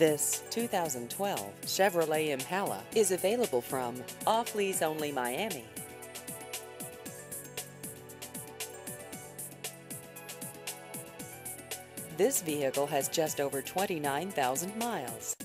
This 2012 Chevrolet Impala is available from Off Lease Only Miami. This vehicle has just over 29,000 miles.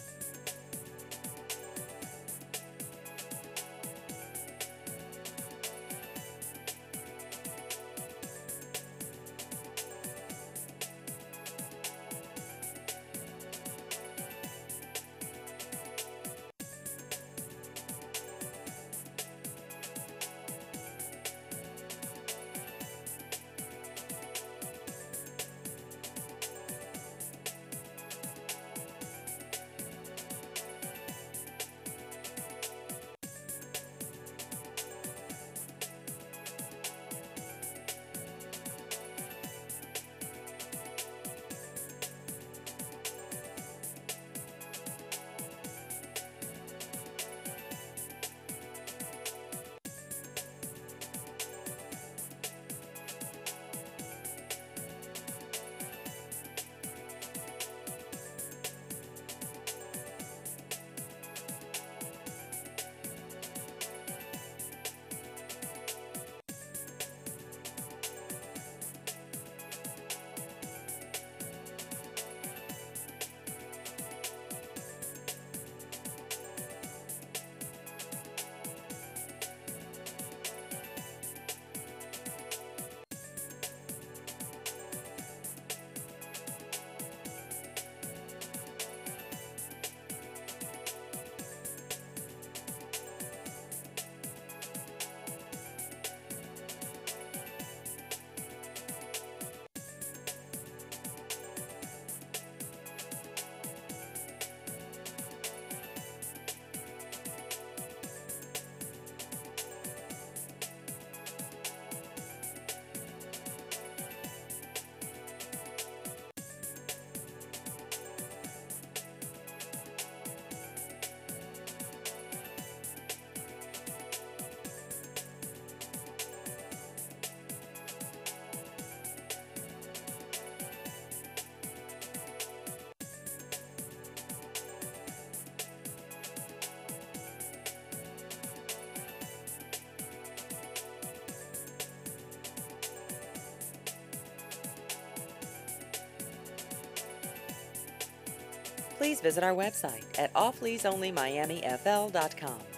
Please visit our website at offleaseonlymiamifl.com.